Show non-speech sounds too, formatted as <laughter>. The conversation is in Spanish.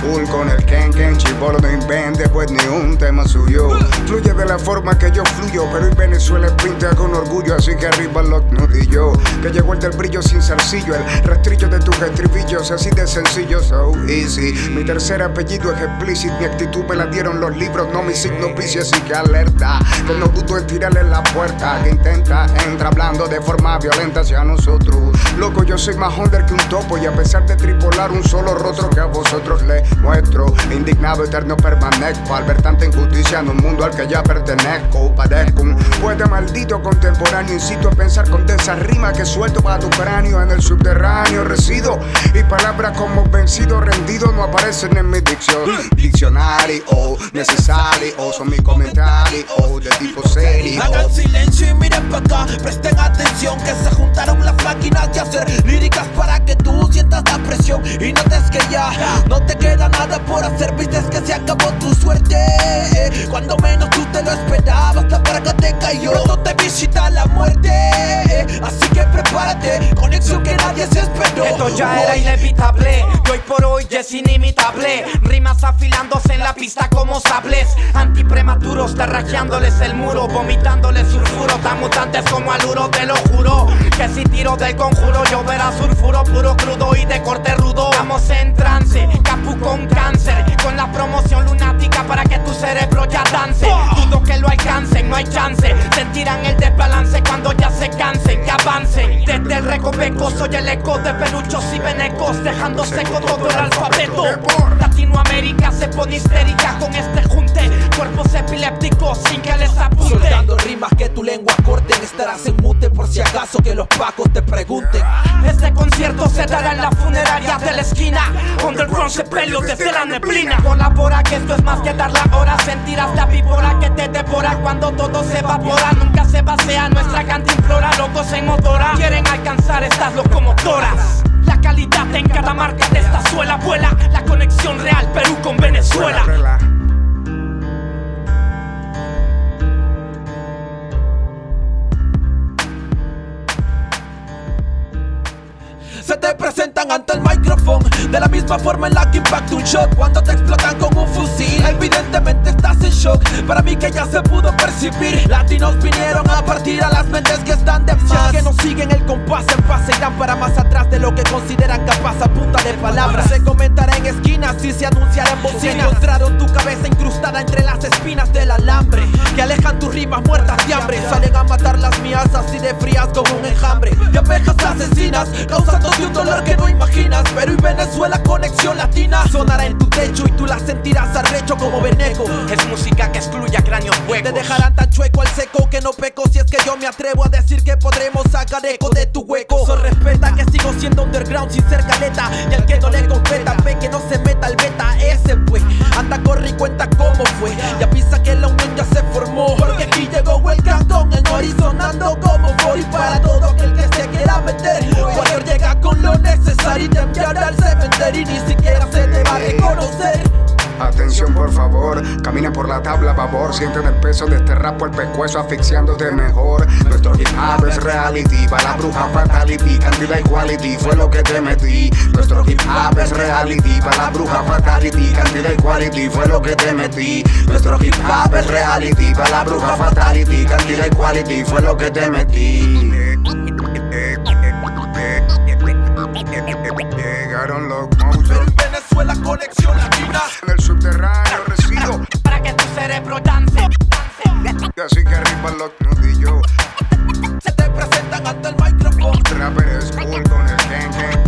full con el Ken Ken. Chibolo no invente pues ni un tema suyo. Fluye de la forma que yo fluyo, pero en Venezuela pinta con orgullo, así que arriba los nudillos. Que llegó el del brillo sin zarcillo, el rastrillo de tus estribillos, así de sencillo, so easy. Mi tercer apellido es explicit, mi actitud me la dieron los libros, no mi signo vicio, así que alerta. Que no dudo en tirarle la puerta, que intenta, entra hablando de forma violenta hacia nosotros. Loco, yo soy más under que un topo, y a pesar de tripolar un solo rostro que a vosotros le muestro, indignado eterno permanezco al ver tanta injusticia en un mundo al que ya pertenezco. Padezco un poeta maldito contemporáneo, incito a pensar con esas rimas que suelto para tu cráneo en el subterráneo resido y palabras como vencido, rendido no aparecen en mi dicción. Diccionario o necesario o son mis comentarios o de tipo serio. Hagan silencio y miren para acá, presten atención que Cuando menos tú te lo esperabas, la praga te cayó, pronto te visita la muerte. Así que prepárate, conexión que nadie se esperó. Esto ya era inevitable, y hoy por hoy es inimitable. Rimas afilándose en la pista como sables. Antiprematuros, terrajeándoles el muro, vomitándoles sulfuro. Tan mutantes como aluro, te lo juro. Que si tiro del conjuro, lloverá sulfuro puro, crudo Desde el recoveco soy el eco de peluchos y venecos, dejando seco todo el alfabeto. Latinoamérica se pone histérica con este junte. Cuerpos epilépticos sin que les rimas que tu lengua corten, estarás en mute por si acaso que los pacos te pregunten. Este concierto se dará en la funeraria de la esquina Underground se peleó desde la neblina. Colabora que esto es más que dar la hora Sentirás la víbora que te devora Cuando todo se evapora. Nunca se vacía nuestra cantimplora Locos en motora Quieren alcanzar estas locomotoras. La calidad en cada marca de esta suela vuela La conexión real Perú con Venezuela ante el micrófono. De la misma forma en la que impacta un shot. Cuando te explotan con un fusil Evidentemente estás en shock. Para mí que ya se pudo percibir Latinos vinieron a partir a las mentes que están de más. Que no siguen el compás en paz Irán para más atrás de lo que consideran capaz. A punta de palabras. Se comentará en esquinas y se anunciará en bocinas. Encontraron tu cabeza incrustada entre las espinas del alambre Que alejan tus rimas muertas de hambre. Salen a matar las mías así de frías como un enjambre. Y abejas asesinas causando de un dolor que no imaginas. Pero y Venezuela conexión latina. Sonará en tu techo y tú la sentirás arrecho como veneco Es música que excluye a cráneos huecos. Te dejarán tan chueco al seco que no peco. Si es que yo me atrevo a decir que podremos sacar eco de tu hueco. So respeta que sigo siendo underground sin ser caleta. Y al que no le competa ve que no se meta el beta. Ese pues anda corre y cuenta cómo fue Y para todo aquel que se quiera meter Warrior llega con lo necesario y te enviará al cementerio y ni siquiera se te va a reconocer. Atención por favor, camina por la tabla babor Sienten el peso de este rap por el pescuezo asfixiándote mejor. Nuestro hip hop es reality, para la bruja fatality Cantidad equality fue lo que te metí. Nuestro hip hop es reality, para la bruja fatality Cantidad equality fue lo que te metí. Nuestro hip hop es reality, para la bruja fatality Cantidad equality fue lo que te metí <laughs> así que arriba los nudillos. <laughs> Se te presentan ante el micrófono. Trapper School con el gang